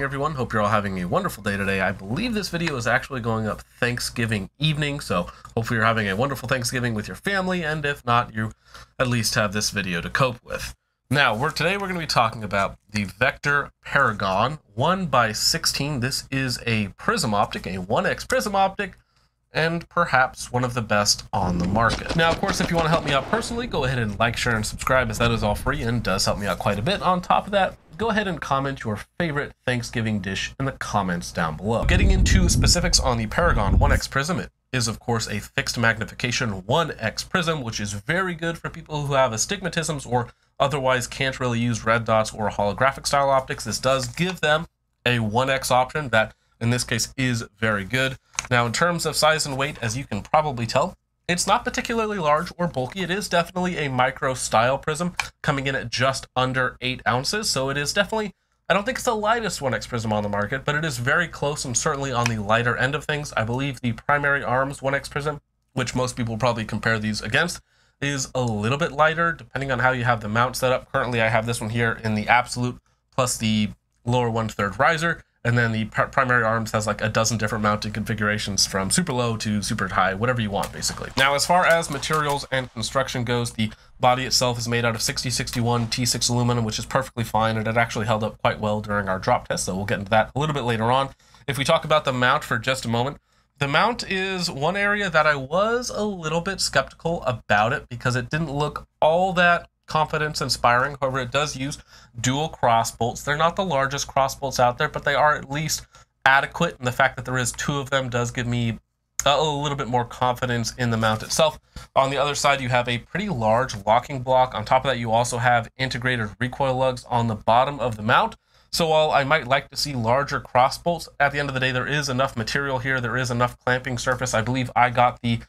Morning, everyone. Hope you're all having a wonderful day today. I believe this video is actually going up Thanksgiving evening, so hopefully you're having a wonderful Thanksgiving with your family, and if not, you at least have this video to cope with. Now, we're today we're going to be talking about the Vector Paragon 1 by 16. This is a prism optic, a 1x prism optic, and perhaps one of the best on the market. Now, of course, if you want to help me out personally, go ahead and like, share, and subscribe, as that is all free and does help me out quite a bit. On top of that, go ahead and comment your favorite Thanksgiving dish in the comments down below. Getting into specifics on the Paragon 1X Prism, it is of course a fixed magnification 1X prism, which is very good for people who have astigmatisms or otherwise can't really use red dots or holographic style optics. This does give them a 1X option that in this case is very good. Now in terms of size and weight, as you can probably tell, it's not particularly large or bulky. It is definitely a micro style prism coming in at just under 8 ounces. So it is definitely, I don't think it's the lightest 1X prism on the market, but it is very close and certainly on the lighter end of things. I believe the primary arms 1X prism, which most people probably compare these against, is a little bit lighter depending on how you have the mount set up. Currently, I have this one here in the absolute plus the lower one third riser. And then the pr primary arms has like a dozen different mounting configurations from super low to super high, whatever you want, basically. Now, as far as materials and construction goes, the body itself is made out of 6061 T6 aluminum, which is perfectly fine, and it actually held up quite well during our drop test, so we'll get into that a little bit later on. If we talk about the mount for just a moment, the mount is one area that I was a little bit skeptical about it because it didn't look all that confidence inspiring. However, it does use dual cross bolts. They're not the largest cross bolts out there, but they are at least adequate. And the fact that there is two of them does give me uh, a little bit more confidence in the mount itself. On the other side, you have a pretty large locking block. On top of that, you also have integrated recoil lugs on the bottom of the mount. So while I might like to see larger cross bolts, at the end of the day, there is enough material here. There is enough clamping surface. I believe I got the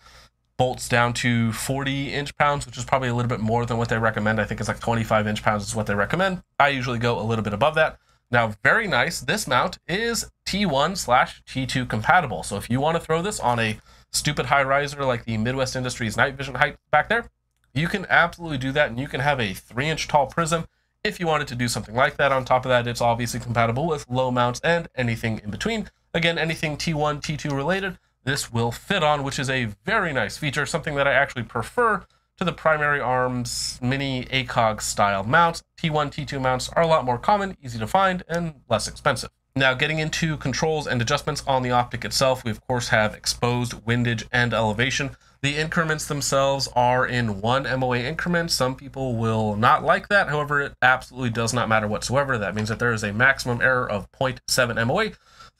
bolts down to 40 inch pounds, which is probably a little bit more than what they recommend. I think it's like 25 inch pounds is what they recommend. I usually go a little bit above that. Now, very nice, this mount is T1 slash T2 compatible. So if you want to throw this on a stupid high riser like the Midwest Industries night vision height back there, you can absolutely do that and you can have a three inch tall prism if you wanted to do something like that. On top of that, it's obviously compatible with low mounts and anything in between. Again, anything T1, T2 related, this will fit on, which is a very nice feature, something that I actually prefer to the primary arms mini ACOG style mounts. T1, T2 mounts are a lot more common, easy to find, and less expensive. Now, getting into controls and adjustments on the optic itself, we of course have exposed, windage, and elevation. The increments themselves are in one MOA increment. Some people will not like that. However, it absolutely does not matter whatsoever. That means that there is a maximum error of 0.7 MOA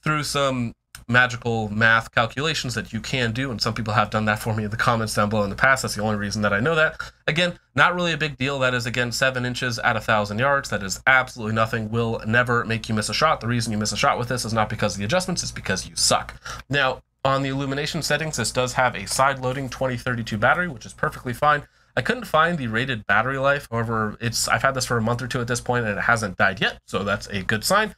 through some magical math calculations that you can do, and some people have done that for me in the comments down below in the past. That's the only reason that I know that. Again, not really a big deal. That is, again, seven inches at a thousand yards. That is absolutely nothing. Will never make you miss a shot. The reason you miss a shot with this is not because of the adjustments, it's because you suck. Now, on the illumination settings, this does have a side-loading 2032 battery, which is perfectly fine. I couldn't find the rated battery life. However, it's I've had this for a month or two at this point, and it hasn't died yet, so that's a good sign.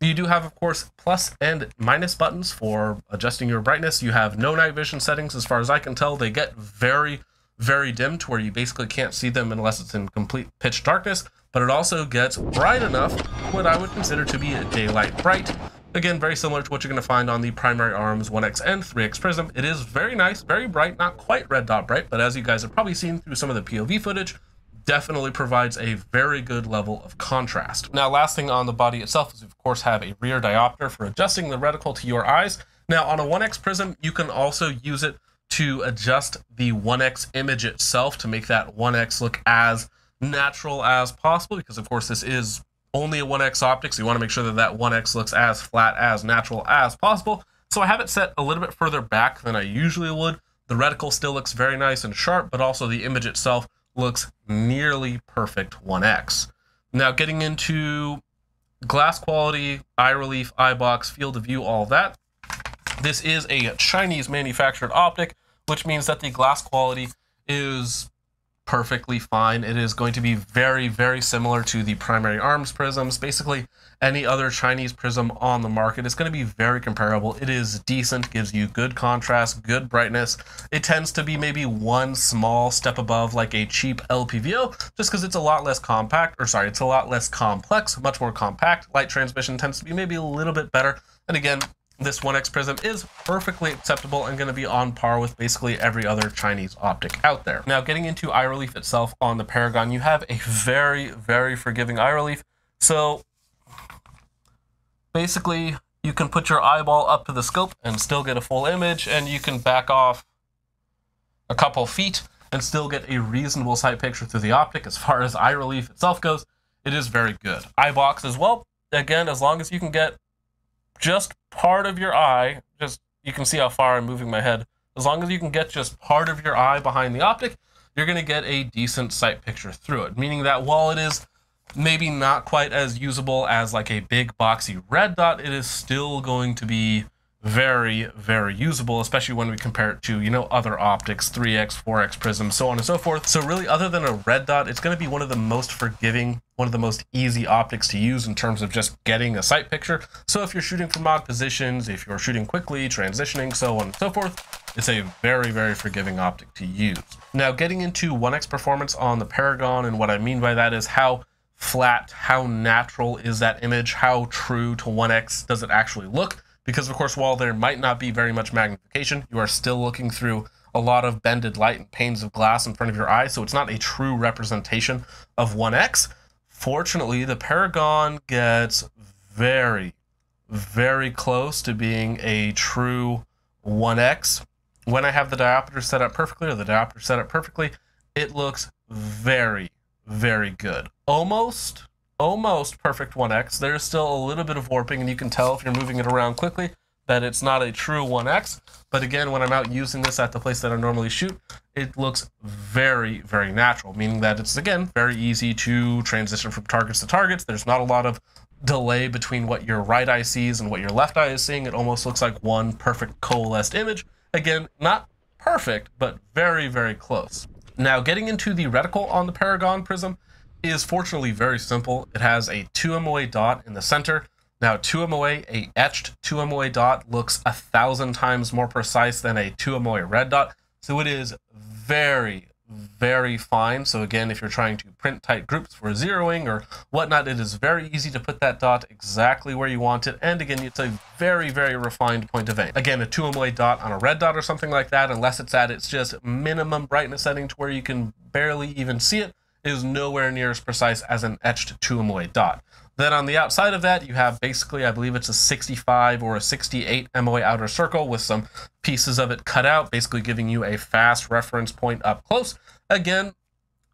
You do have, of course, plus and minus buttons for adjusting your brightness. You have no night vision settings, as far as I can tell. They get very, very dim to where you basically can't see them unless it's in complete pitch darkness. But it also gets bright enough, what I would consider to be a daylight bright. Again, very similar to what you're going to find on the primary arms 1X and 3X Prism. It is very nice, very bright, not quite red dot bright, but as you guys have probably seen through some of the POV footage, definitely provides a very good level of contrast. Now, last thing on the body itself is, of course, have a rear diopter for adjusting the reticle to your eyes. Now, on a 1x prism, you can also use it to adjust the 1x image itself to make that 1x look as natural as possible, because, of course, this is only a 1x optic, so you want to make sure that that 1x looks as flat, as natural as possible. So I have it set a little bit further back than I usually would. The reticle still looks very nice and sharp, but also the image itself looks nearly perfect 1x. Now getting into glass quality, eye relief, eye box, field of view, all that. This is a Chinese manufactured optic, which means that the glass quality is perfectly fine. It is going to be very, very similar to the primary arms prisms. Basically, any other Chinese prism on the market is going to be very comparable. It is decent, gives you good contrast, good brightness. It tends to be maybe one small step above like a cheap LPVO, just because it's a lot less compact, or sorry, it's a lot less complex, much more compact. Light transmission tends to be maybe a little bit better. And again, this 1X prism is perfectly acceptable and going to be on par with basically every other Chinese optic out there. Now, getting into eye relief itself on the Paragon, you have a very, very forgiving eye relief. So basically, you can put your eyeball up to the scope and still get a full image, and you can back off a couple feet and still get a reasonable sight picture through the optic. As far as eye relief itself goes, it is very good. Eye box as well. Again, as long as you can get just part of your eye, just you can see how far I'm moving my head. As long as you can get just part of your eye behind the optic, you're going to get a decent sight picture through it. Meaning that while it is maybe not quite as usable as like a big boxy red dot, it is still going to be very, very usable, especially when we compare it to, you know, other optics, 3x, 4x prisms, so on and so forth. So really, other than a red dot, it's going to be one of the most forgiving, one of the most easy optics to use in terms of just getting a sight picture. So if you're shooting from odd positions, if you're shooting quickly, transitioning, so on and so forth, it's a very, very forgiving optic to use. Now, getting into 1x performance on the Paragon, and what I mean by that is how flat, how natural is that image, how true to 1x does it actually look? Because of course while there might not be very much magnification you are still looking through a lot of bended light and panes of glass in front of your eye so it's not a true representation of 1x fortunately the paragon gets very very close to being a true 1x when i have the diopter set up perfectly or the diopter set up perfectly it looks very very good. Almost almost perfect 1x. There's still a little bit of warping, and you can tell if you're moving it around quickly that it's not a true 1x. But again, when I'm out using this at the place that I normally shoot, it looks very, very natural, meaning that it's, again, very easy to transition from targets to targets. There's not a lot of delay between what your right eye sees and what your left eye is seeing. It almost looks like one perfect coalesced image. Again, not perfect, but very, very close. Now, getting into the reticle on the Paragon Prism, is fortunately very simple. It has a 2 MOA dot in the center. Now, 2 MOA, a etched 2 MOA dot, looks a thousand times more precise than a 2 MOA red dot. So it is very, very fine. So again, if you're trying to print tight groups for zeroing or whatnot, it is very easy to put that dot exactly where you want it. And again, it's a very, very refined point of aim. Again, a 2 MOA dot on a red dot or something like that, unless it's at its just minimum brightness setting to where you can barely even see it, is nowhere near as precise as an etched 2 MOA dot. Then on the outside of that, you have basically, I believe it's a 65 or a 68 MOA outer circle with some pieces of it cut out, basically giving you a fast reference point up close. Again,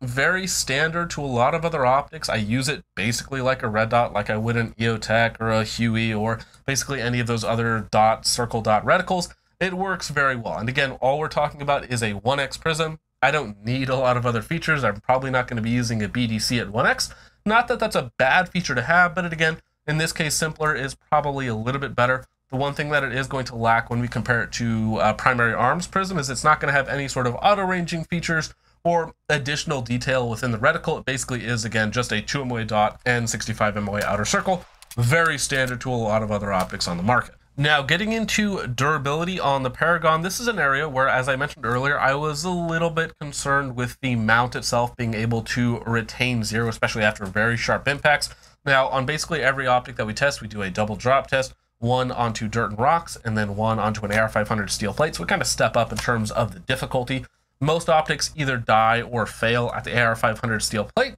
very standard to a lot of other optics. I use it basically like a red dot, like I would an EOTech or a Huey or basically any of those other dot, circle dot reticles. It works very well. And again, all we're talking about is a 1x prism I don't need a lot of other features. I'm probably not going to be using a BDC at 1x. Not that that's a bad feature to have, but it, again, in this case, simpler is probably a little bit better. The one thing that it is going to lack when we compare it to uh, primary arms prism is it's not going to have any sort of auto ranging features or additional detail within the reticle. It basically is, again, just a 2 MOA dot and 65 MOA outer circle. Very standard to a lot of other optics on the market. Now, getting into durability on the Paragon, this is an area where, as I mentioned earlier, I was a little bit concerned with the mount itself being able to retain zero, especially after very sharp impacts. Now, on basically every optic that we test, we do a double drop test, one onto dirt and rocks, and then one onto an AR500 steel plate. So we kind of step up in terms of the difficulty. Most optics either die or fail at the AR500 steel plate.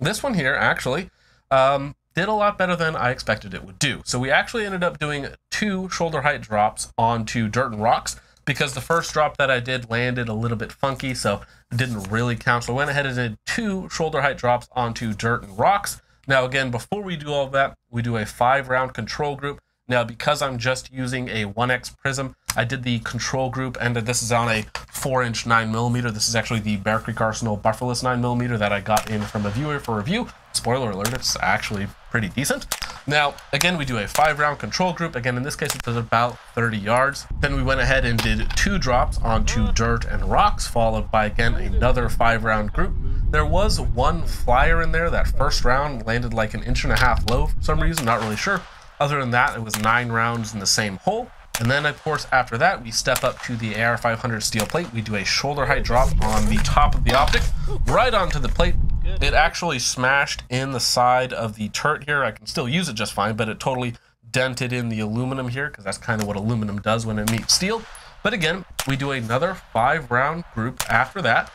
This one here, actually, um, did a lot better than I expected it would do. So we actually ended up doing two shoulder height drops onto dirt and rocks because the first drop that I did landed a little bit funky, so it didn't really count. So I went ahead and did two shoulder height drops onto dirt and rocks. Now again, before we do all that, we do a five round control group. Now, because I'm just using a 1x prism, I did the control group, and this is on a 4-inch nine millimeter. This is actually the Bear Creek Arsenal bufferless nine millimeter that I got in from a viewer for review. Spoiler alert, it's actually pretty decent. Now, again, we do a five round control group. Again, in this case, it's about 30 yards. Then we went ahead and did two drops onto dirt and rocks, followed by, again, another five round group. There was one flyer in there. That first round landed like an inch and a half low for some reason, not really sure. Other than that, it was nine rounds in the same hole. And then, of course, after that, we step up to the AR500 steel plate. We do a shoulder height drop on the top of the optic, right onto the plate. It actually smashed in the side of the turret here. I can still use it just fine, but it totally dented in the aluminum here, because that's kind of what aluminum does when it meets steel. But again, we do another five round group after that,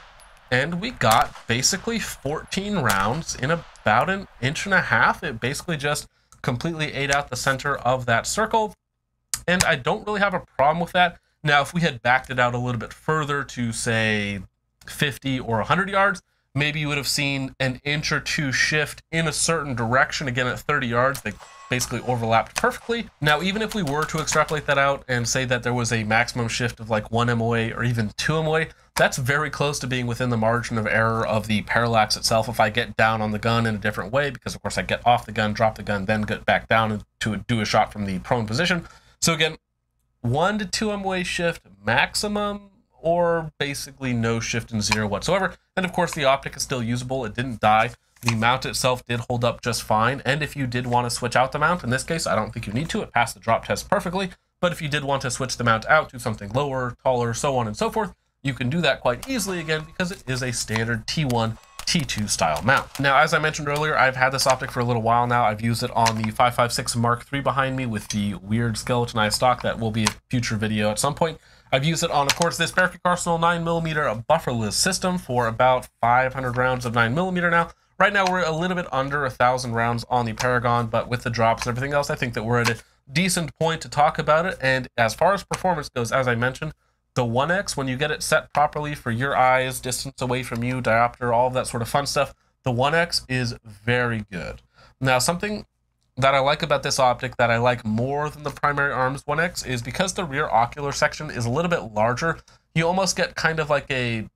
and we got basically 14 rounds in about an inch and a half. It basically just completely ate out the center of that circle and I don't really have a problem with that. Now, if we had backed it out a little bit further to say 50 or 100 yards, maybe you would have seen an inch or two shift in a certain direction. Again, at 30 yards, they basically overlapped perfectly. Now, even if we were to extrapolate that out and say that there was a maximum shift of like one MOA or even two MOA, that's very close to being within the margin of error of the parallax itself. If I get down on the gun in a different way, because of course I get off the gun, drop the gun, then get back down to do a shot from the prone position, so again, one to two MOA shift maximum, or basically no shift in zero whatsoever. And of course, the optic is still usable. It didn't die. The mount itself did hold up just fine. And if you did want to switch out the mount, in this case, I don't think you need to. It passed the drop test perfectly. But if you did want to switch the mount out to something lower, taller, so on and so forth, you can do that quite easily again because it is a standard T1 T2 style mount. Now, as I mentioned earlier, I've had this optic for a little while now. I've used it on the 556 Mark III behind me with the weird skeletonized stock. That will be a future video at some point. I've used it on, of course, this Bearcreek Arsenal 9mm bufferless system for about 500 rounds of 9mm now. Right now, we're a little bit under a 1,000 rounds on the Paragon, but with the drops and everything else, I think that we're at a decent point to talk about it. And as far as performance goes, as I mentioned, the 1X, when you get it set properly for your eyes, distance away from you, diopter, all of that sort of fun stuff, the 1X is very good. Now, something that I like about this optic that I like more than the primary arms 1X is because the rear ocular section is a little bit larger, you almost get kind of like a,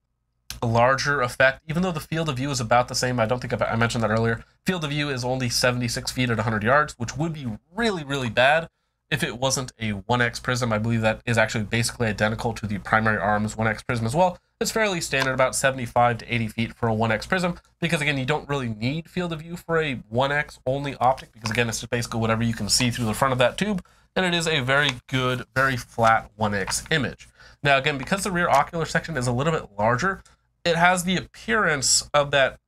larger effect, even though the field of view is about the same. I don't think I mentioned that earlier. Field of view is only 76 feet at 100 yards, which would be really, really bad if it wasn't a 1x prism, I believe that is actually basically identical to the primary arms 1x prism as well. It's fairly standard, about 75 to 80 feet for a 1x prism, because again, you don't really need field of view for a 1x only optic, because again, it's just basically whatever you can see through the front of that tube, and it is a very good, very flat 1x image. Now again, because the rear ocular section is a little bit larger, it has the appearance of that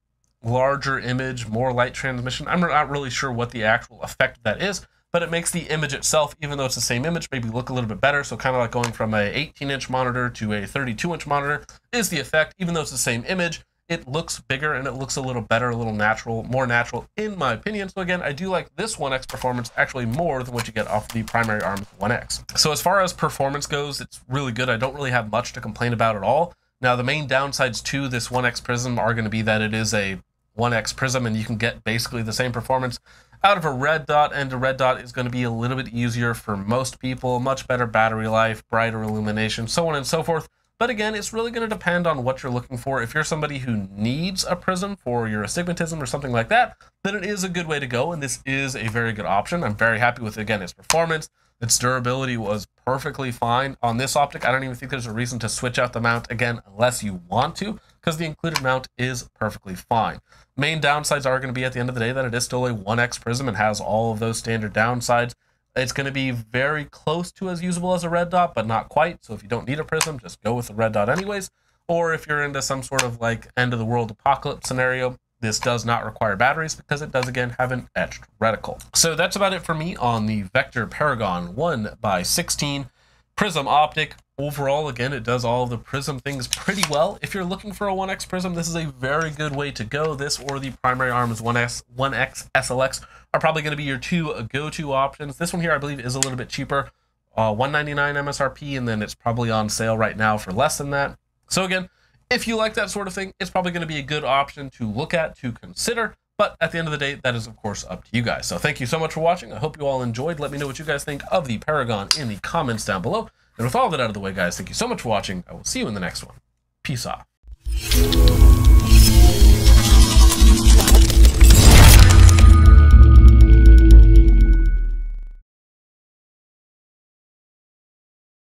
larger image, more light transmission. I'm not really sure what the actual effect that is, but it makes the image itself, even though it's the same image, maybe look a little bit better. So kind of like going from a 18 inch monitor to a 32 inch monitor is the effect, even though it's the same image, it looks bigger and it looks a little better, a little natural, more natural in my opinion. So again, I do like this 1X performance actually more than what you get off the primary arms 1X. So as far as performance goes, it's really good. I don't really have much to complain about at all. Now the main downsides to this 1X Prism are going to be that it is a 1X Prism and you can get basically the same performance out of a red dot, and a red dot is going to be a little bit easier for most people, much better battery life, brighter illumination, so on and so forth. But again, it's really going to depend on what you're looking for. If you're somebody who needs a prism for your astigmatism or something like that, then it is a good way to go, and this is a very good option. I'm very happy with, again, its performance. Its durability was perfectly fine. On this optic, I don't even think there's a reason to switch out the mount again unless you want to because the included mount is perfectly fine. Main downsides are going to be at the end of the day that it is still a 1x prism and has all of those standard downsides. It's going to be very close to as usable as a red dot, but not quite. So if you don't need a prism, just go with the red dot anyways. Or if you're into some sort of like end of the world apocalypse scenario, this does not require batteries because it does again have an etched reticle. So that's about it for me on the Vector Paragon 1 by 16 Prism Optic overall, again, it does all the prism things pretty well. If you're looking for a 1X prism, this is a very good way to go. This or the primary arms 1S, 1X SLX are probably going to be your two go-to options. This one here, I believe, is a little bit cheaper. Uh, 199 MSRP, and then it's probably on sale right now for less than that. So again, if you like that sort of thing, it's probably going to be a good option to look at, to consider. But at the end of the day, that is, of course, up to you guys. So thank you so much for watching. I hope you all enjoyed. Let me know what you guys think of the Paragon in the comments down below. And with all that out of the way, guys, thank you so much for watching. I will see you in the next one. Peace off.